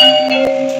you